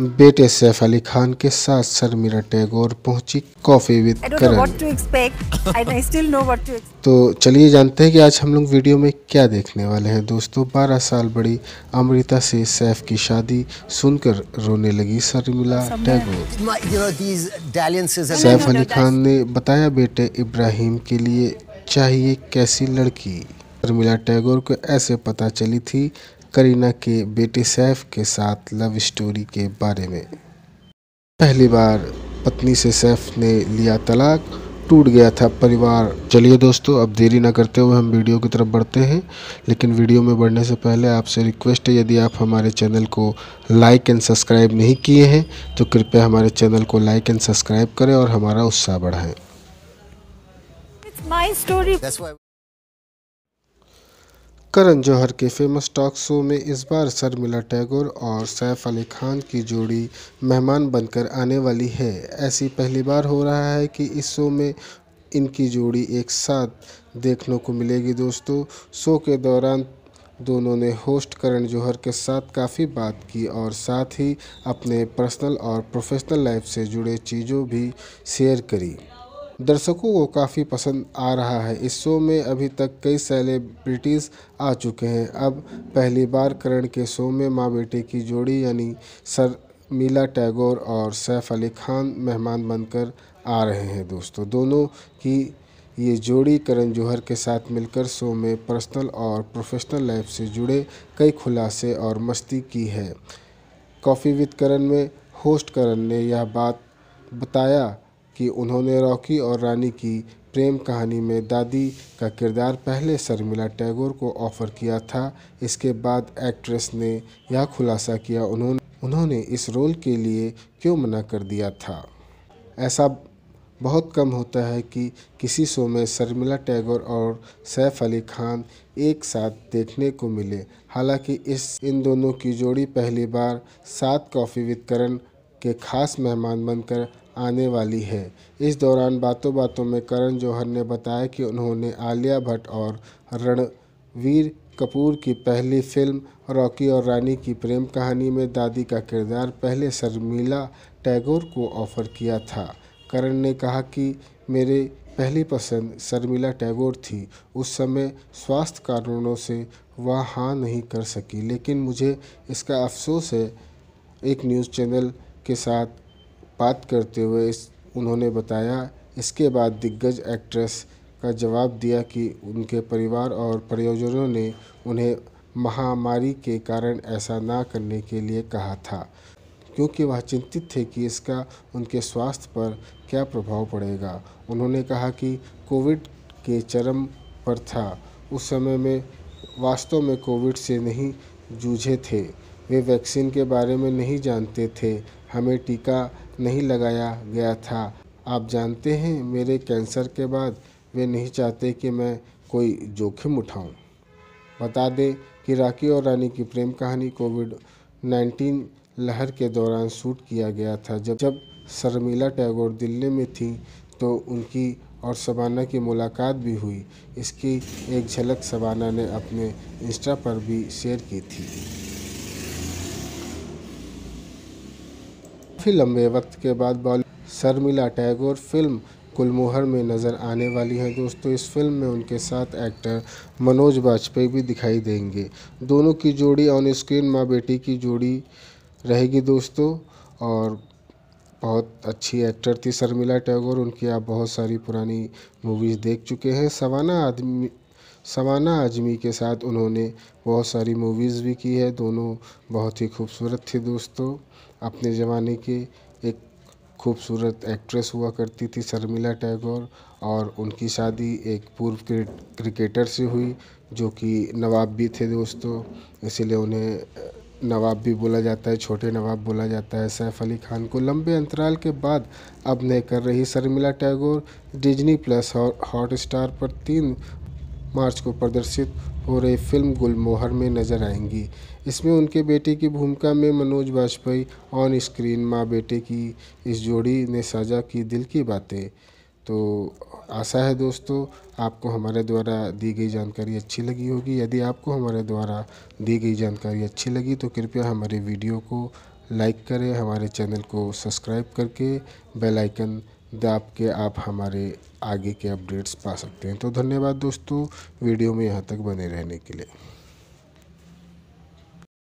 बेटे सैफ अली खान के साथ शर्मिला टैगोर पहुँची Koffee with I don't know Karan what to expect, and I still know what to expect. तो चलिए जानते हैं कि आज हम लोग वीडियो में क्या देखने वाले हैं। दोस्तों 12 साल बड़ी अमृता से सैफ की शादी सुनकर रोने लगी Sharmila Tagore. My, you know, these dalliances have Saif Ali Khan ने बताया बेटे इब्राहिम के लिए चाहिए कैसी लड़की। शर्मिला टैगोर को ऐसे पता चली थी करीना के बेटे सैफ के साथ लव स्टोरी के बारे में। पहली बार पत्नी से सैफ ने लिया तलाक टूट गया था परिवार। चलिए दोस्तों अब देरी ना करते हुए हम वीडियो की तरफ़ बढ़ते हैं लेकिन वीडियो में बढ़ने से पहले आपसे रिक्वेस्ट है यदि आप हमारे चैनल को लाइक एंड सब्सक्राइब नहीं किए हैं तो कृपया हमारे चैनल को लाइक एंड सब्सक्राइब करें और हमारा उत्साह बढ़ाएँ। करण जौहर के फ़ेमस टॉक शो में इस बार शर्मिला टैगोर और सैफ अली खान की जोड़ी मेहमान बनकर आने वाली है। ऐसी पहली बार हो रहा है कि इस शो में इनकी जोड़ी एक साथ देखने को मिलेगी दोस्तों। शो के दौरान दोनों ने होस्ट करण जौहर के साथ काफ़ी बात की और साथ ही अपने पर्सनल और प्रोफेशनल लाइफ से जुड़े चीज़ों भी शेयर करी। दर्शकों को काफ़ी पसंद आ रहा है। इस शो में अभी तक कई सेलिब्रिटीज़ आ चुके हैं। अब पहली बार करण के शो में माँ बेटे की जोड़ी यानी सर मीला टैगोर और सैफ अली खान मेहमान बनकर आ रहे हैं दोस्तों। दोनों की ये जोड़ी करण जौहर के साथ मिलकर शो में पर्सनल और प्रोफेशनल लाइफ से जुड़े कई खुलासे और मस्ती की है। कॉफ़ी विद करण में होस्ट करण ने यह बात बताया कि उन्होंने रॉकी और रानी की प्रेम कहानी में दादी का किरदार पहले शर्मिला टैगोर को ऑफ़र किया था। इसके बाद एक्ट्रेस ने यह खुलासा किया उन्होंने उन्होंने इस रोल के लिए क्यों मना कर दिया था? ऐसा बहुत कम होता है कि किसी शो में शर्मिला टैगोर और सैफ अली खान एक साथ देखने को मिले। हालाँकि इस, इन दोनों की जोड़ी पहली बार सात कॉफ़ी विद करण के खास मेहमान बनकर आने वाली है। इस दौरान बातों बातों में करण जौहर ने बताया कि उन्होंने आलिया भट्ट और रणवीर कपूर की पहली फ़िल्म रॉकी और रानी की प्रेम कहानी में दादी का किरदार पहले शर्मिला टैगोर को ऑफ़र किया था। करण ने कहा कि मेरे पहली पसंद शर्मिला टैगोर थी। उस समय स्वास्थ्य कारणों से वह हाँ नहीं कर सकी, लेकिन मुझे इसका अफसोस है। एक न्यूज़ चैनल के साथ बात करते हुए इस, उन्होंने बताया। इसके बाद दिग्गज एक्ट्रेस का जवाब दिया कि उनके परिवार और परियोजनों ने उन्हें महामारी के कारण ऐसा ना करने के लिए कहा था, क्योंकि वह चिंतित थे कि इसका, उनके स्वास्थ्य पर क्या प्रभाव पड़ेगा। उन्होंने कहा कि कोविड के चरम पर था। उस समय में वास्तव में कोविड से नहीं जूझे थे। वे वैक्सीन के बारे में नहीं जानते थे। हमें टीका नहीं लगाया गया था। आप जानते हैं, मेरे कैंसर के बाद वे नहीं चाहते कि मैं कोई जोखिम उठाऊं। बता दें कि राखी और रानी की प्रेम कहानी कोविड 19 लहर के दौरान शूट किया गया था। जब जब शर्मिला टैगोर दिल्ली में थी तो उनकी और शबाना की मुलाकात भी हुई। इसकी एक झलक शबाना ने अपने इंस्टा पर भी शेयर की थी। काफ़ी लंबे वक्त के बाद शर्मिला टैगोर फ़िल्म गुलमोहर में नज़र आने वाली हैं। दोस्तों, इस फ़िल्म में उनके साथ एक्टर मनोज बाजपेयी भी दिखाई देंगे। दोनों की जोड़ी ऑन स्क्रीन माँ बेटी की जोड़ी रहेगी दोस्तों, और बहुत अच्छी एक्टर थी शर्मिला टैगोर। उनकी आप बहुत सारी पुरानी मूवीज़ देख चुके हैं। सवाना आदमी सवाना आजमी के साथ उन्होंने बहुत सारी मूवीज़ भी की है। दोनों बहुत ही खूबसूरत थी दोस्तों। अपने ज़माने के एक खूबसूरत एक्ट्रेस हुआ करती थी शर्मिला टैगोर और उनकी शादी एक पूर्व क्रिकेटर से हुई, जो कि नवाब भी थे दोस्तों। इसीलिए उन्हें नवाब भी बोला जाता है, छोटे नवाब बोला जाता है। सैफ अली खान को लंबे अंतराल के बाद अभिनय कर रही Sharmila Tagore. Disney plus Hotstar पर तीन मार्च को प्रदर्शित हो रही फ़िल्म गुलमोहर में नज़र आएँगी। इसमें उनके बेटे की भूमिका में मनोज बाजपेयी ऑन स्क्रीन, माँ बेटे की इस जोड़ी ने साझा की दिल की बातें। तो आशा है दोस्तों, आपको हमारे द्वारा दी गई जानकारी अच्छी लगी होगी। यदि आपको हमारे द्वारा दी गई जानकारी अच्छी लगी तो कृपया हमारे वीडियो को लाइक करें, हमारे चैनल को सब्सक्राइब करके बेल आइकन दाब के आप हमारे आगे के अपडेट्स पा सकते हैं। तो धन्यवाद दोस्तों, वीडियो में यहाँ तक बने रहने के लिए।